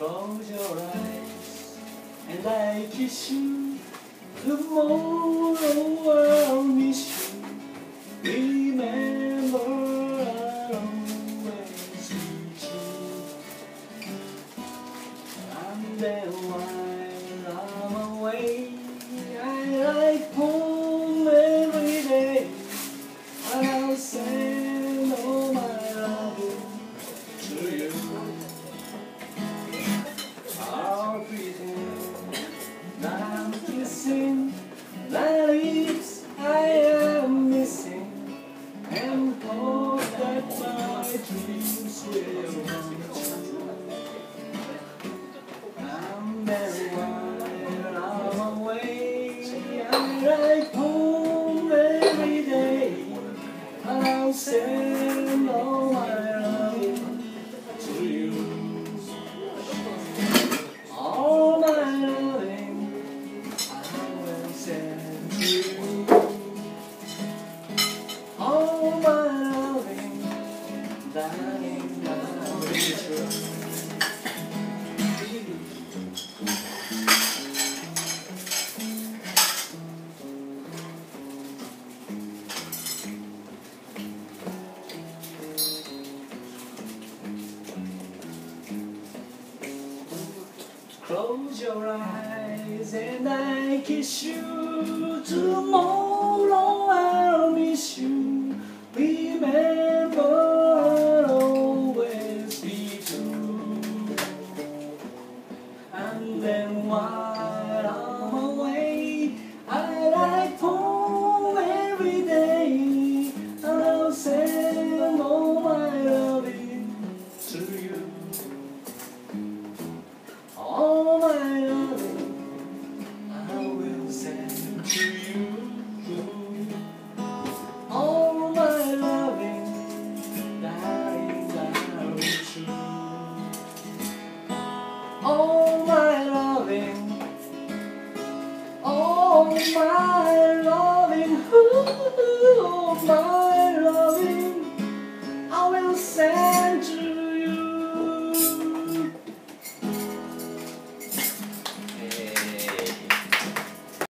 Close your eyes and I kiss you. Tomorrow I'll miss you. Remember I'll always meet you. And then while I'm away, I write home And then I'm away, I write home every day, I'll Close your eyes and I kiss you. Tomorrow then while I'm away, I write home every day. I'll send all my loving to you. All my loving I will send to you. All my loving, darling, darling, true. All my loving, ooh, my